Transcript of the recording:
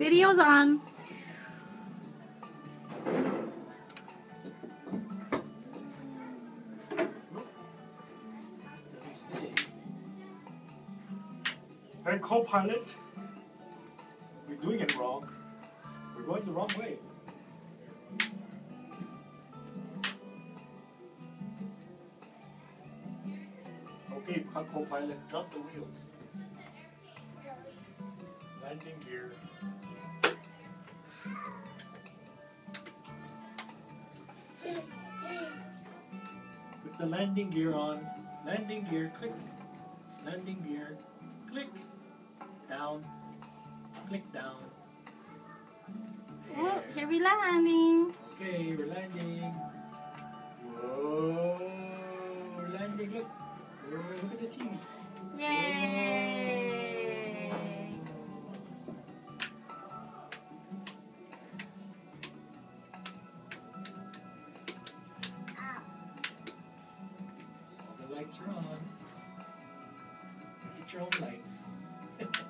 Video's on. Hey, co-pilot. We're doing it wrong. We're going the wrong way. Okay, co- co-pilot, drop the wheels. Landing gear. Put the landing gear on. Landing gear, click. Landing gear, click. Down. Click down. Oh, here we landing. Okay, we're landing. Whoa, we're landing. Look. Whoa, look at the TV. Lights are on. Get your own lights.